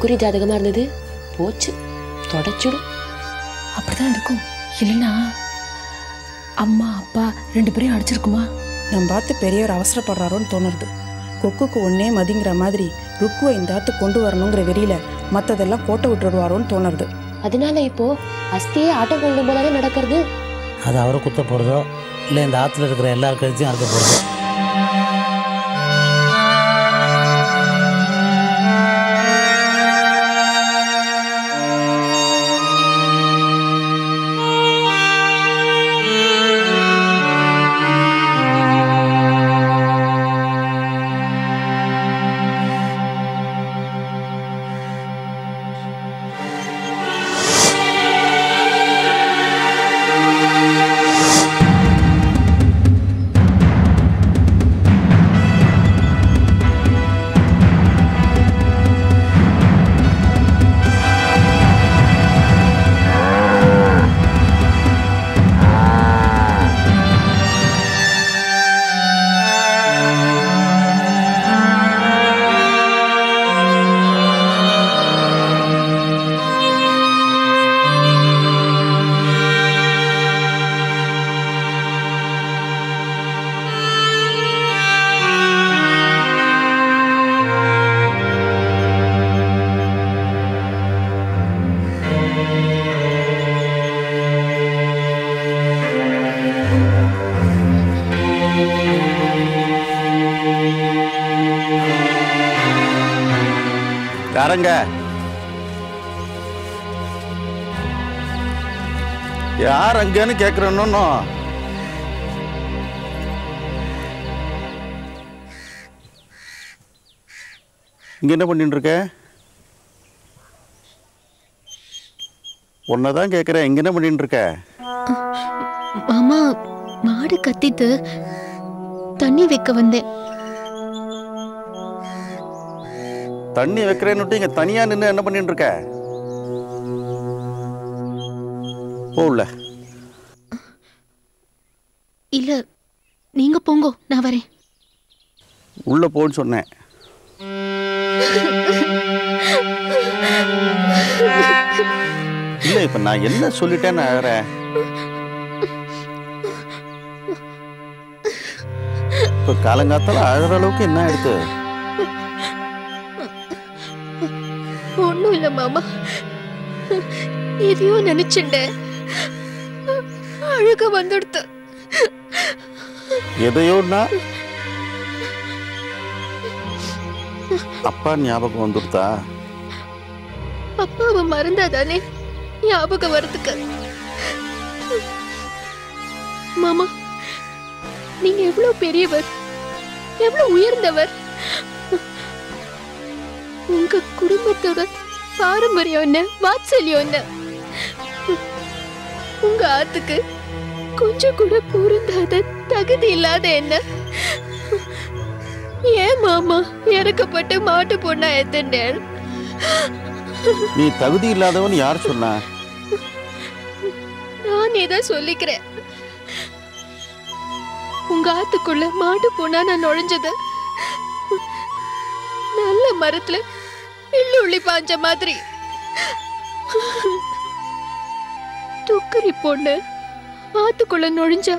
அதுலயும் துக்குரி ஜாதகமா இருந்தது? போச்சு. தொடச்சிடும். அப்படிதான் இருக்கும். இல்லைன்னா அம்மா அப்பா ரெண்டு பேரையும் அடிச்சிருக்குமா? நம்ம பார்த்து பெரியவர் அவசரப்படுறாரோன்னு தோணுறது. கொக்குக்கு ஒன்னே மதிங்கிற மாதிரி ருக்குவை இந்த ஆத்து கொண்டு வரணுங்கிற வெறியில மத்ததெல்லாம் கோட்டை விட்டுடுவாரோன்னு தோணுறது. அதனால இப்போ அஸ்தியே ஆட்டம் கொள்ளும் போதானே நடக்கிறது. அது அவரை குத்த போகிறதோ இல்லை இந்த ஆற்றுல இருக்கிற எல்லார் கழிச்சும் அறுக்க போகிறதோ கரங்க யார் அங்கன்னு கேக்குறேன்னு இங்க என்ன பண்ணிட்டு இருக்க உன்னதான் கேக்குறேன். இங்க என்ன பண்ணிட்டு இருக்க மாமா மாடு கத்திட்டு தண்ணி வைக்க வந்தேன். தண்ணி வைக்கிறேன்னுட்டு இங்க தனியா நின்று என்ன பண்ணிட்டு இருக்க? போகல இல்ல நீங்க போங்கோ நான் வரேன். உள்ள போன்னு சொன்னேன். இல்ல இப்ப நான் என்ன சொல்லிட்டேன்னு அழறேன் இப்ப காலங்காத்தால அழற அளவுக்கு என்ன எடுத்து? இல்ல மாமா? எதையோ நினைச்சுட்டேன். அழுக வந்துடுத்து. எதையோன்னா அப்பா ஞாபகம் வந்துடுதா? அப்பாவை மறந்தாதானே ஞாபகம் வரதுக்கு மாமா நீங்க எவ்வளவு பெரியவர் எவ்வளவு உயர்ந்தவர்? உங்க குடும்பத்தோட பாரம்பரியம் என்ன வாத்சல்யம் என்ன உங்க ஆத்துக்கு கொஞ்சம் கூட பொருந்தாத தகுதி இல்லாத என்ன? ஏன் மாமா இறக்கப்பட்டு மாட்டு பொண்ணா எத்தண்டேன் நீ தகுதி இல்லாதவன் யார் சொன்னா? நானே தான் சொல்லிக்கிறேன். உங்க ஆத்துக்குள்ள மாட்டு பொண்ணா நான் நுழைஞ்சது. நல்ல மரத்துல பில்லுள்ளி பாஞ்ச மாதிரி. துக்கரி பொண்ணு ஆத்துக்குள்ள நுழைஞ்சா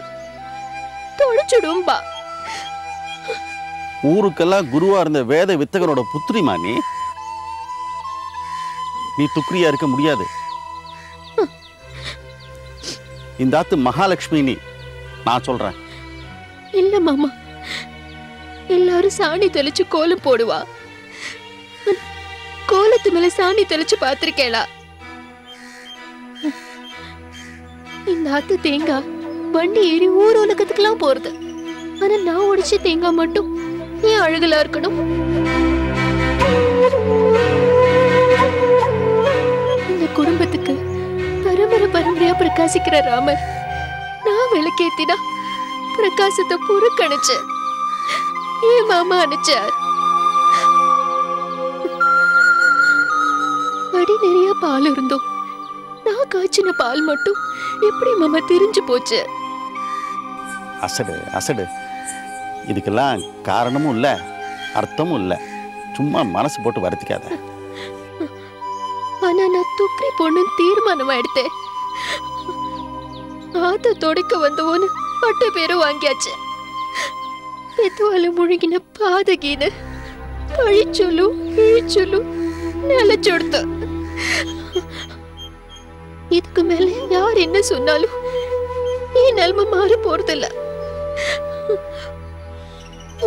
தொலைச்சிடும்பா ஊருக்கெல்லாம் குருவா இருந்த வேத வித்தகனோட புத்திரிமா நீ நீ துக்ரியா இருக்க முடியாது. இந்த ஆத்து மகாலட்சுமி நீ நான் சொல்றேன். இல்ல மாமா. எல்லாரும் சாணி தெளிச்சு கோலம் போடுவா. கோலத்து மேல சாணி தெளிச்சு பாத்திருக்கேளா? இந்த அத்து தேங்காய் வண்டி ஏறி ஊர் உலகத்துக்கெல்லாம் போறது. ஆனா நான் உடைச்ச தேங்காய் மட்டும் ஏன் அழகுலா இருக்கணும்? இந்த குடும்பத்துக்கு பரம்பரை பரம்பரையா பிரகாசிக்கிற ராமர் நான் விளக்கேத்தினா பிரகாசத்தை புறக்கணிச்சு ஏன் மாமா அனுச்சார்? நிறைய பால் இருந்தோம். நான் காய்ச்சின பால் மட்டும் எப்படி மாமா திரிஞ்சு போச்சு? அசடு அசடு. இதுக்கெல்லாம் காரணமும் இல்லை அர்த்தமும் இல்லை. சும்மா மனசு போட்டு வருத்திக்காத. ஆனா நான் துக்ரி பொண்ணு தீர்மானமா எடுத்தேன் ஆத்த தொடைக்க வந்தவோன்னு பட்ட பேரும் வாங்கியாச்சு. எதுவால முழுகின பாதகீன பழிச்சொல்லு இழிச்சொல்லு நிலச்சொடுத்து. இதுக்கு மேல யார் என்ன சொன்னாலும் என் நிலைமை மாறி போறதில்ல.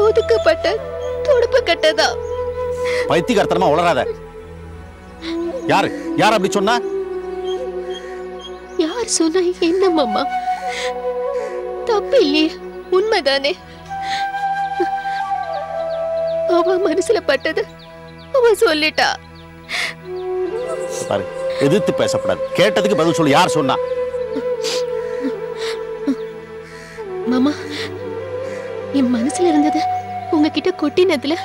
ஒதுக்கப்பட்ட துடுப்பு கட்டதா? பைத்தியகாரத்தனமா உளராத யாரு? யார் அப்படி சொன்னா? யார் சொன்னா என்ன மாமா? தப்பு இல்லையே உண்மைதானே? அவ மனசுல பட்டது அவ சொல்லிட்டா. பாரு. எதிர்த்து பேசக்கூடாது கேட்டதுக்கு பதில் சொல்லு யார் சொன்னா? மாமா என் மனசுல இருந்தது உங்ககிட்ட கொட்டினதுல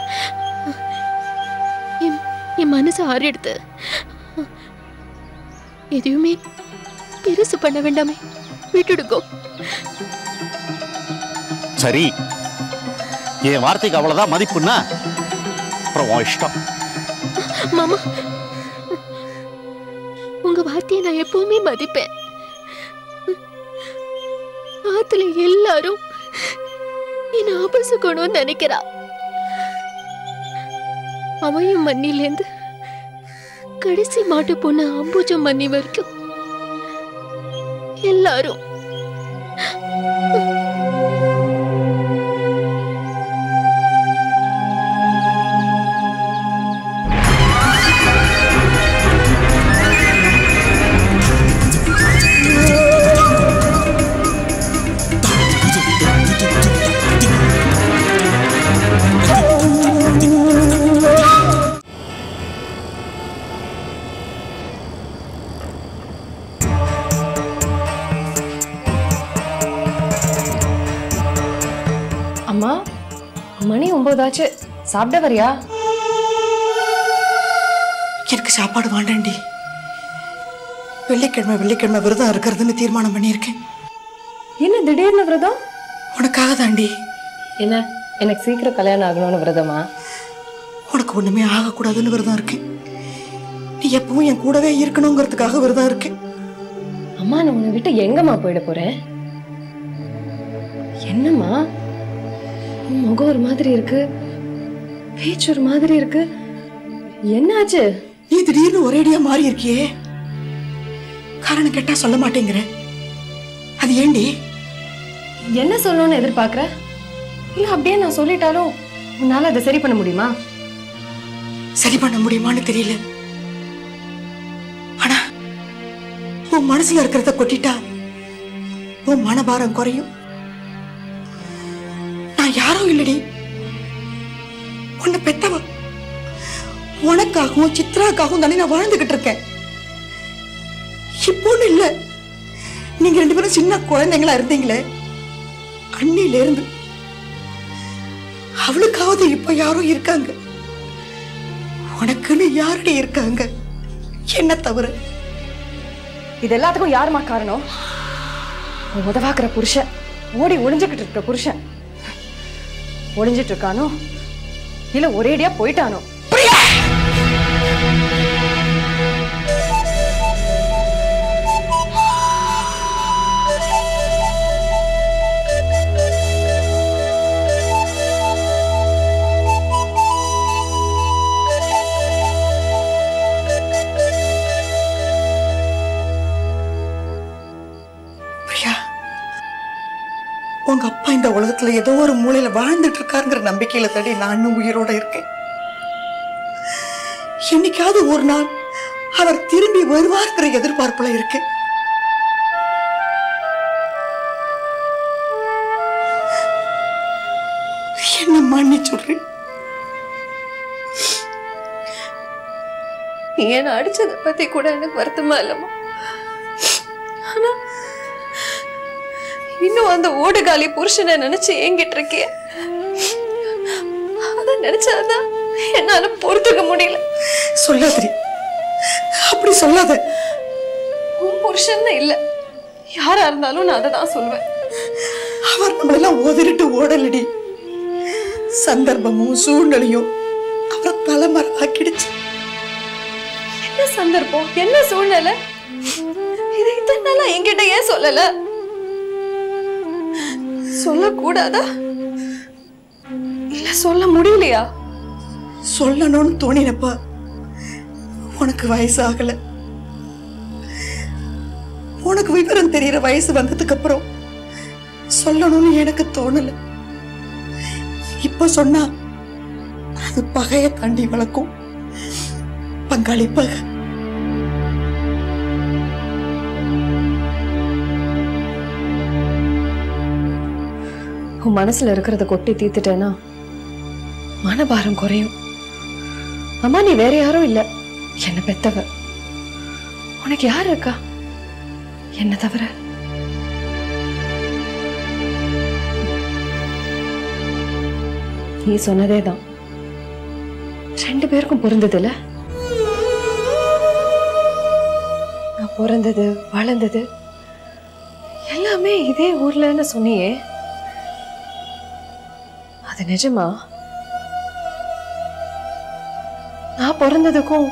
என் மனசு ஆறிடுது. எதையுமே பெருசு பண்ண வேண்டாமே விட்டுடுங்கோ. சரி என் வார்த்தைக்கு அவ்வளவுதான் மதிப்புன்னா அப்புறம் இஷ்டம். மாமா நான் எப்பவுமே மதிப்பேன். ஆத்துல எல்லாரும் என்ன ஆபசக்கணும்னு நினைக்கிறா. அவையும் மண்ணிலேருந்து கடைசி மாட்டு பொண்ணு அம்பூஜம் மண்ணி வரைக்கும். எல்லாரும் ஒன்பதாச்சு சாப்பிட வரியா எனக்கு சாப்பாடு வேண்டாண்டி. வெள்ளிக்கிழமை வெள்ளிக்கிழமை விரதம் இருக்கிறதுன்னு தீர்மானம் பண்ணியிருக்கேன். என்ன திடீர்னு விரதம்? உனக்காக தாண்டி. என்ன எனக்கு சீக்கிரம் கல்யாணம் ஆகணும்னு விரதமா? உனக்கு ஒண்ணுமே ஆகக்கூடாதுன்னு விரதம் இருக்கேன். நீ எப்பவும் என் கூடவே இருக்கணுங்கிறதுக்காக விரதம் இருக்கேன். அம்மா நான் உன்னை விட்டு எங்கம்மா போயிட போறேன்? என்னம்மா? உன் முகம் ஒரு மாதிரி இருக்கு. பேச்சு ஒரு மாதிரி இருக்கு. என்னாச்சு? நீ திடீர்னு ஒரேடியா மாறி இருக்கியே. காரணம் கேட்டா சொல்ல மாட்டேங்கிற. அது ஏண்டி? என்ன சொல்லணும்னு எதிர்பார்க்கற? இல்ல அப்படியே நான் சொல்லிட்டாலும் உன்னால அதை சரி பண்ண முடியுமா? சரி பண்ண முடியுமான்னு தெரியல. ஆனா உன் மனசுல இருக்கிறத கொட்டிட்டா உன் மனபாரம் குறையும். நான் யாரும் இல்லடி. உன்னை பெத்தவன். உனக்காகவும் சித்ராக்காகவும் தானே நான் வாழ்ந்துகிட்டு இருக்கேன். இப்போன்னு இல்ல. நீங்க ரெண்டு பேரும் சின்ன குழந்தைங்களா இருந்தீங்களே. அண்ணில இருந்து அவளுக்காவது இப்ப யாரும் இருக்காங்க. உனக்குன்னு யாருடைய இருக்காங்க? என்ன தவிர இது எல்லாத்துக்கும் யாருமா காரணம்? உதவாக்குற புருஷன் ஓடி ஒளிஞ்சுக்கிட்டு இருக்க புருஷன். ஒளிஞ்சிட்டு இருக்கானோ? இல்ல ஒரேடியா போயிட்டானோ? மூலையில வாழ்ந்துட்டு இருக்காருங்கிற நம்பிக்கையில தடி நான் இன்னும் உயிரோட இருக்கேன். என்னைக்காவது ஒரு நாள் அவர் திரும்பி வருவார்ங்கிற எதிர்பார்ப்புல இருக்கு என்ன மன்னிச்சுடுறேன் நீ என்ன அடிச்சதை பத்தி கூட எனக்கு வருத்தமா இல்லம்மா? இன்னும் அந்த ஓடுகாலி புருஷனை நினைச்சு ஏங்கிட்டு இருக்கே. அத நினைச்சாதான் என்னால பொறுத்துக்க முடியல. சொல்லாதடி. அப்படி சொல்லாத. உன் புருஷன் இல்ல. யாரா இருந்தாலும் நான் அதை தான் சொல்லுவேன் அவர் நம்மளெல்லாம் உதறிட்டு ஓடலடி. சந்தர்ப்பமும் சூழ்நிலையும் அவரை தலைமறை ஆக்கிடுச்சு என்ன சந்தர்ப்பம்? என்ன சூழ்நிலை? இதை இத்தனை நாளா என்கிட்ட ஏன் சொல்லல. சொல்லக்கூடாதா? இல்ல சொல்ல முடியலையா? சொல்லணும்னு தோணினப்ப உனக்கு வயசு ஆகல உனக்கு விவரம் தெரியற வயசு வந்ததுக்கு அப்புறம் சொல்லணும்னு எனக்கு தோணல. இப்ப சொன்னா அது பகைய தாண்டி வளர்க்கும். பங்காளி பகை. உன் மனசுல இருக்கிறத கொட்டி தீர்த்துட்டேனா மனபாரம் குறையும். அம்மா நீ வேற யாரும் இல்ல. என்ன பெத்தவ. உனக்கு யார் இருக்கா? என்ன தவிர? நீ சொன்னதே தான் ரெண்டு பேருக்கும் பொருந்ததுல நான் பிறந்தது வளர்ந்தது எல்லாமே இதே ஊர்லன்னு சொன்னியே. அது நிஜமா? நான் பிறந்ததுக்கும்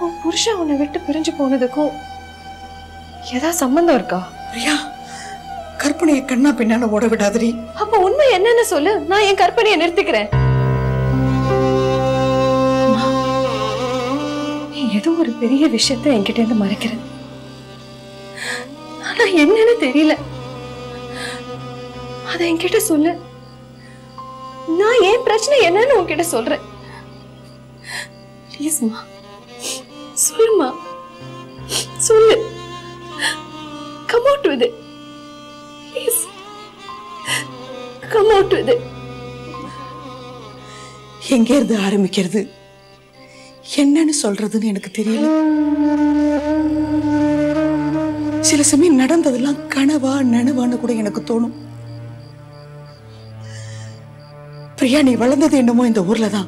உன் புருஷன் உன்னை விட்டு பிரிஞ்சு போனதுக்கும் ஏதாவது சம்பந்தம் இருக்கா? பிரியா கற்பனையை கண்ணா பின்னால ஓட விடாதடி. அப்ப உண்மை என்னன்னு சொல்லு. நான் என் கற்பனையை நிறுத்திக்கிறேன். நீ ஏதோ ஒரு பெரிய விஷயத்த என்கிட்ட இருந்து மறைக்கிற. ஆனா என்னன்னு தெரியல. அத என்கிட்ட சொல்லு. நான் ஏன் பிரச்சனை என்னன்னு உன்கிட்ட சொல்றேன். ப்ளீஸ்மா சொல்லுமா சொல்லு come out with please come out with எங்கே இருந்து ஆரம்பிக்கிறது? என்னன்னு சொல்றதுன்னு எனக்கு தெரியல. சில சமயம் நடந்ததெல்லாம் கனவா நனவான்னு கூட எனக்கு தோணும். பிரியா நீ வளர்ந்தது என்னமோ இந்த ஊர்ல தான்.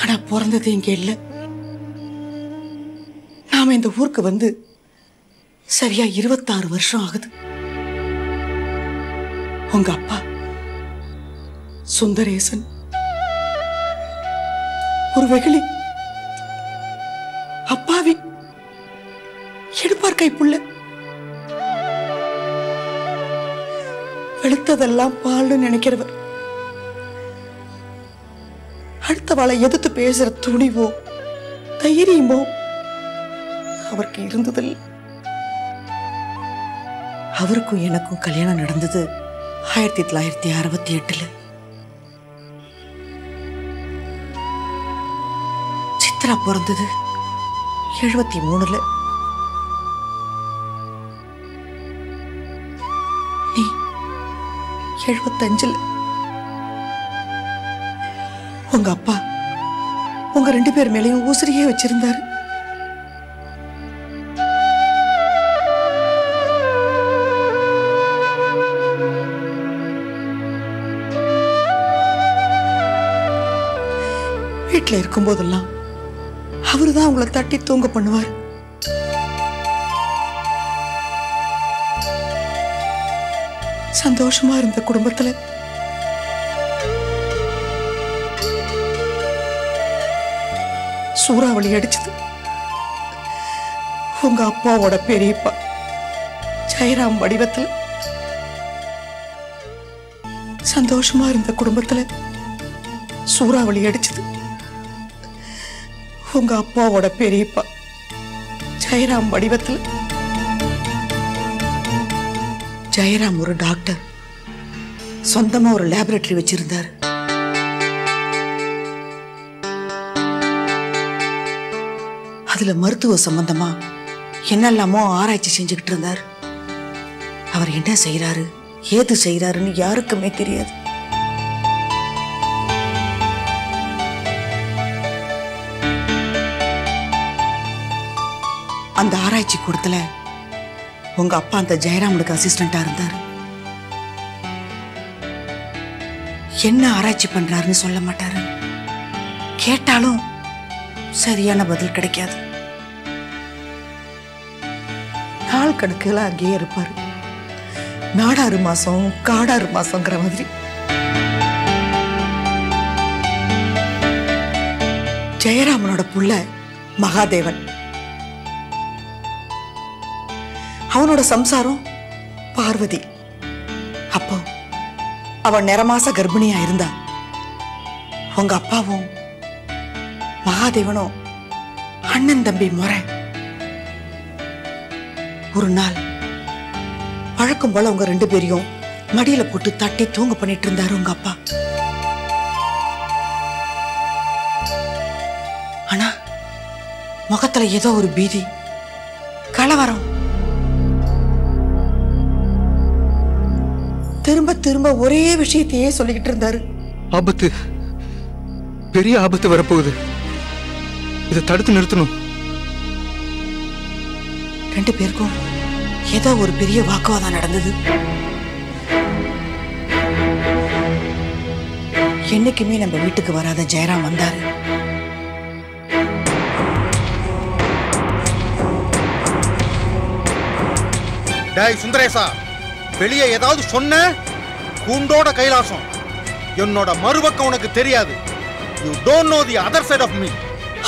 ஆனா பிறந்தது இங்க இல்ல. நாம இந்த ஊருக்கு வந்து சரியா இருபத்தாறு வருஷம் ஆகுது. உங்க அப்பா சுந்தரேசன். ஒரு வெகுளி. அப்பாவி எடுப்பார் கைப்புள்ள வெளுத்ததெல்லாம் பால்னு நினைக்கிறவர். அடுத்தவளை எதிர்த்து பேசுற துணிவோ தைரியமோ அவருக்கு இருந்ததில்லை. அவருக்கும் எனக்கும் கல்யாணம் நடந்தது ஆயிரத்தி தொள்ளாயிரத்தி அறுபத்தி எட்டுல. சித்ரா பிறந்தது எழுபத்தி மூணுல. நீ எழுபத்தஞ்சுல. உங்க அப்பா உங்க ரெண்டு பேர் மேலேயும் ஊசிரியே வச்சிருந்தாரு. வீட்டுல இருக்கும்போதெல்லாம் அவருதான் உங்களை தட்டி தூங்க பண்ணுவார். சந்தோஷமா இருந்த குடும்பத்துல சூறாவளி அடிச்சது. உங்க அப்பாவோட பெரியப்பா ஜெயராம் வடிவத்தில் சந்தோஷமா இருந்த குடும்பத்துல சூறாவளி அடிச்சது. உங்க அப்பாவோட பெரியப்பா ஜெயராம் வடிவத்தில் ஜெயராம் ஒரு டாக்டர். சொந்தமா ஒரு லேபரேட்டரி வச்சிருந்தாரு. அதுல மருத்துவ சம்பந்தமா என்னெல்லாமோ ஆராய்ச்சி செஞ்சுக்கிட்டு இருந்தார். அவர் என்ன செய்யறாரு ஏது செய்யறாருன்னு யாருக்குமே தெரியாது. அந்த ஆராய்ச்சி கூடத்துல உங்க அப்பா அந்த ஜெயராமனுக்கு அசிஸ்டண்டா இருந்தார். என்ன ஆராய்ச்சி பண்றாருன்னு சொல்ல மாட்டாரு. கேட்டாலும் சரியான பதில் கிடைக்காது. நாள் அங்கேயே இருப்பார். நாடாறு மாசம் காடாறு மாதங்கிற மாதிரி. ஜெயராமனோட புள்ள மகாதேவன். அவனோட சம்சாரம் பார்வதி. அப்போ அவன் நிறமாச கர்ப்பிணியா இருந்தா உங்க அப்பாவும் மகாதேவனும் அண்ணன் தம்பி முறை ஒரு நாள் வழக்கம் போல உங்க ரெண்டு பேரையும் மடியில போட்டு தட்டி தூங்க பண்ணிட்டு இருந்தாரு உங்க அப்பா. ஆனா முகத்துல ஏதோ ஒரு பீதி கலவரம். திரும்ப திரும்ப ஒரே விஷயத்தையே சொல்லிக்கிட்டு இருந்தாரு. ஆபத்து பெரிய ஆபத்து வரப்போகுது. இதை தடுத்து நிறுத்தணும். ரெண்டு பேருக்கும் ஏதோ ஒரு பெரிய வாக்குவாதம் நடந்தது. என்னைக்குமே நம்ம வீட்டுக்கு வராத ஜெயராம் வந்தாரு. டேய் சுந்தரேசா வெளியே ஏதாவது சொன்ன? கூண்டோட கைலாசம். என்னோட மறுபக்கம் உனக்கு தெரியாது. You don't know the other side of me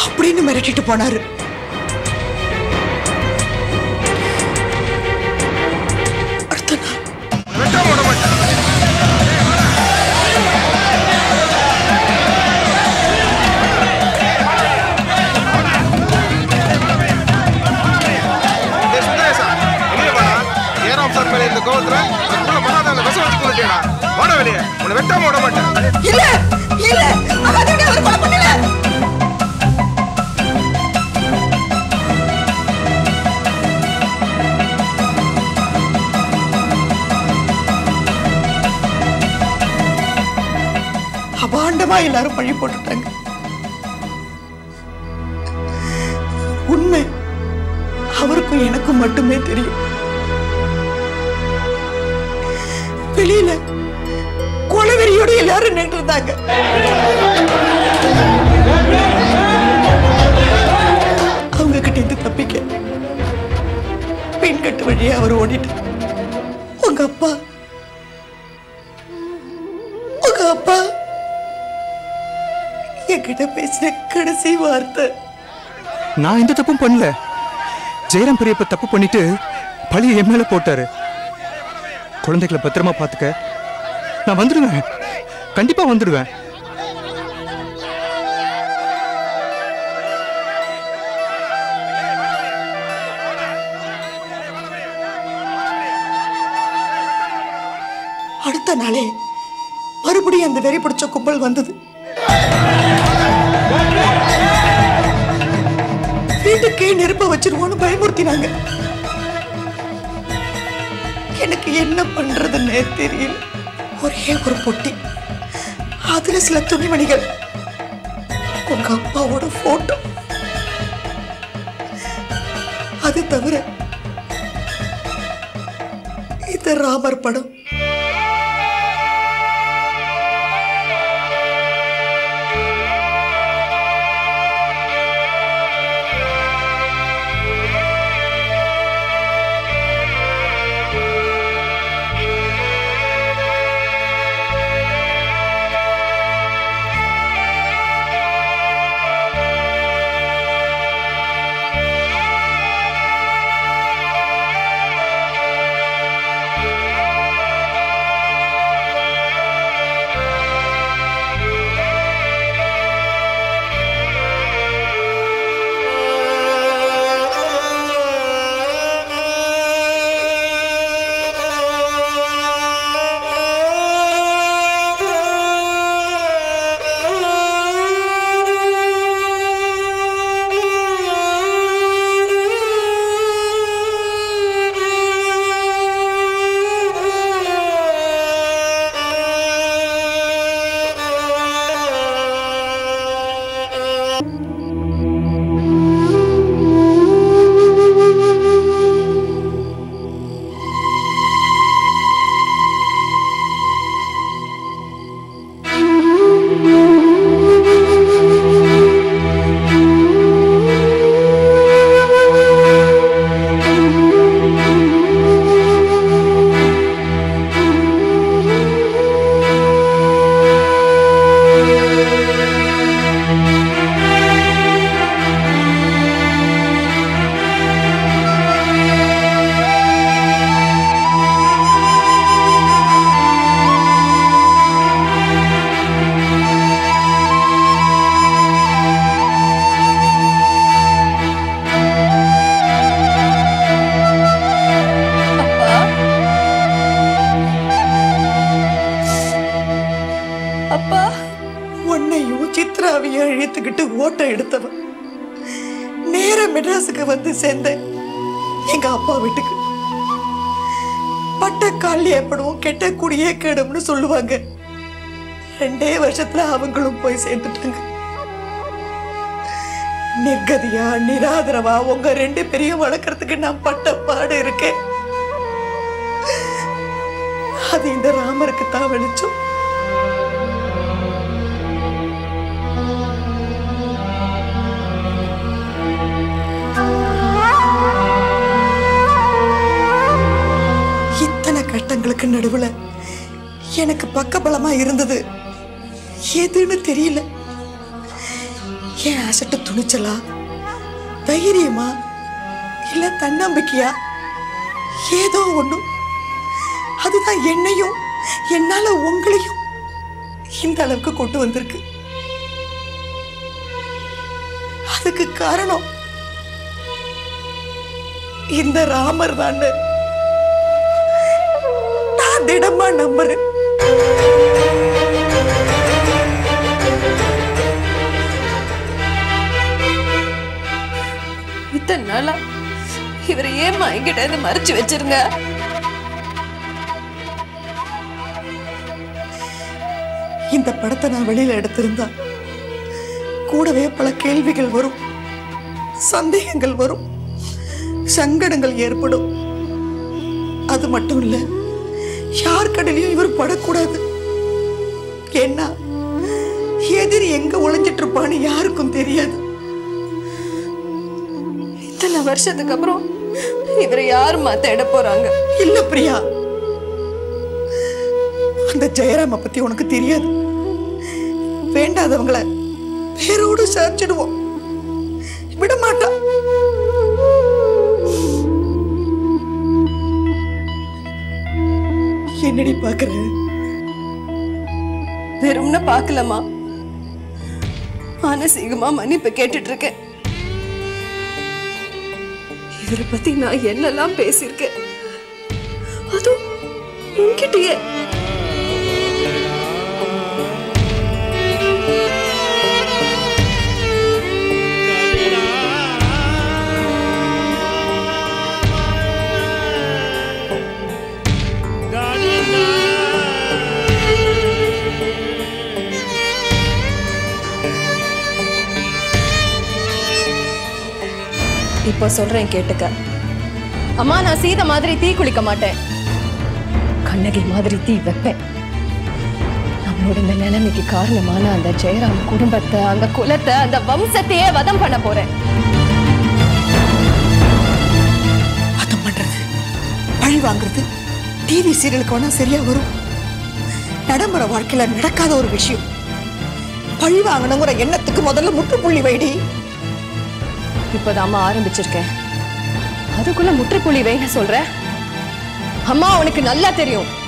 அப்படின்னு மிரட்டிட்டு போனாரு. கோவத்துல அதுக்குள்ள அந்த வச்சு கொடுத்தேடா வெளியே. உன்னை வெட்டாம மாட்டேன். இல்ல இல்ல. கொலை பண்ணல அபாண்டமா எல்லாரும் பழி போட்டுட்டாங்க. உண்மை அவருக்கும் எனக்கும் மட்டுமே தெரியும். வெளியில கொலவெறியோட எல்லாரும் நின்று இருந்தாங்க அவங்க கிட்ட இருந்து தப்பிக்க பெண் கட்டு அவர் ஓடிட்டு உங்க அப்பா உங்க அப்பா என்கிட்ட பேசின கடைசி வார்த்தை. நான் எந்த தப்பும் பண்ணல. ஜெயராம் பெரியப்ப தப்பு பண்ணிட்டு பழிய என் மேல போட்டாரு. குழந்தைகளை பத்திரமா பார்த்துக்க. நான் வந்துடுவேன் கண்டிப்பா வந்துடுவேன் அடுத்த நாளே மறுபடியும் அந்த வெறி பிடிச்ச கும்பல் வந்தது. வீட்டுக்கே நெருப்ப வச்சிருவோன்னு பயமுறுத்தினாங்க. என்ன பண்றதுன்னே தெரியல. ஒரே ஒரு பொட்டி. அதுல சில துணிமணிகள். உங்க அப்பாவோட போட்டோ அது தவிர இது ராமர் படம். கெட்ட கால் ஏற்படும் கெட்ட குடியே கெடும்னு சொல்லுவாங்க. ரெண்டே வருஷத்துல அவங்களும் போய் சேர்ந்துட்டாங்க. நிர்கதியா நிராதரவா உங்க ரெண்டு பேரையும் வளர்க்கறதுக்கு நான் பட்ட பாடு இருக்கேன் அது இந்த ராமருக்கு தான் வெளிச்சம். போராட்டங்களுக்கு நடுவில் நடுவுல எனக்கு பக்கபலமாக இருந்தது. எதுன்னு தெரியல. ஏன் அசட்டு துணிச்சலா? தைரியமா? இல்ல தன்னம்பிக்கையா? ஏதோ ஒண்ணு. அதுதான் என்னையும் என்னால உங்களையும் இந்த அளவுக்கு கொண்டு வந்திருக்கு. அதுக்கு காரணம் இந்த ராமர் தான் நான் திடமா நம்புறேன் இத்தனை நாளா இவரை ஏமா என்கிட்ட இருந்து மறைச்சு வச்சிருங்க? இந்த படத்தை நான் வெளியில எடுத்திருந்தா கூடவே பல கேள்விகள் வரும் சந்தேகங்கள் வரும் சங்கடங்கள் ஏற்படும். அது மட்டும் இல்லை யார் கடலையும் இவர் படக்கூடாது. ஏன்னா எதிரி எங்க ஒளிஞ்சிட்டு இருப்பான்னு யாருக்கும் தெரியாது. இத்தனை வருஷத்துக்கு அப்புறம் இவரை யாருமா தேட போறாங்க? இல்ல பிரியா. அந்த ஜெயராம பத்தி உனக்கு தெரியாது. வேண்டாதவங்கள பேரோடு சார்ச்சிடுவோம். விட மாட்டான் என்னடி பாக்குற? வெறும்னு பாக்கலமா மானசீகமா மன்னிப்பு கேட்டுட்டு இருக்கேன் இவரை பத்தி நான் என்னெல்லாம் பேசியிருக்கேன்? அதுவும் உன்கிட்டயே. இப்போ சொல்றேன் கேட்டுக்க. அம்மா நான் சீதை மாதிரி தீ குளிக்க மாட்டேன். கண்ணகி மாதிரி தீ வைப்பேன். நம்மளோட இந்த நிலைமைக்கு காரணமான அந்த ஜெயராம் குடும்பத்தை அந்த குலத்தை அந்த வம்சத்தையே வதம் பண்ண போறேன். வதம் பண்றது? பழி வாங்குறது? டிவி சீரியலுக்கு வேணா சரியா வரும். நடைமுறை வாழ்க்கையில நடக்காத ஒரு விஷயம். பழி வாங்கணுங்கிற எண்ணத்துக்கு முதல்ல முற்றுப்புள்ளி வைடி. இப்பதாமா ஆரம்பிச்சிருக்கேன். அதுக்குள்ள முற்றுப்புள்ளி வைன்னு சொல்ற? அம்மா உனக்கு நல்லா தெரியும்.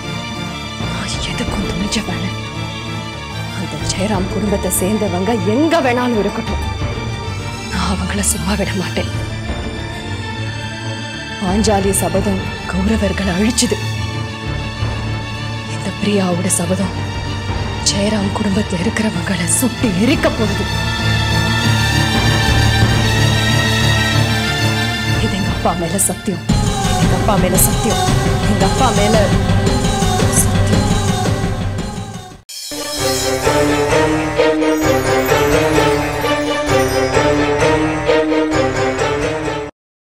எதுக்கும் துணிச்ச வேலை. அந்த ஜெயராம் குடும்பத்தை சேர்ந்தவங்க எங்க வேணாலும் இருக்கட்டும். நான் அவங்கள சும்மா விட மாட்டேன். பாஞ்சாலி சபதம் கௌரவர்களை அழிச்சுது. இந்த பிரியாவோட சபதம் ஜெயராம் குடும்பத்துல இருக்கிறவங்களை சுட்டி எரிக்க போகுது. அப்பா மேல சத்தியம் எங்க அப்பா மேல சத்தியம் எங்க அப்பா மேல சத்தியம்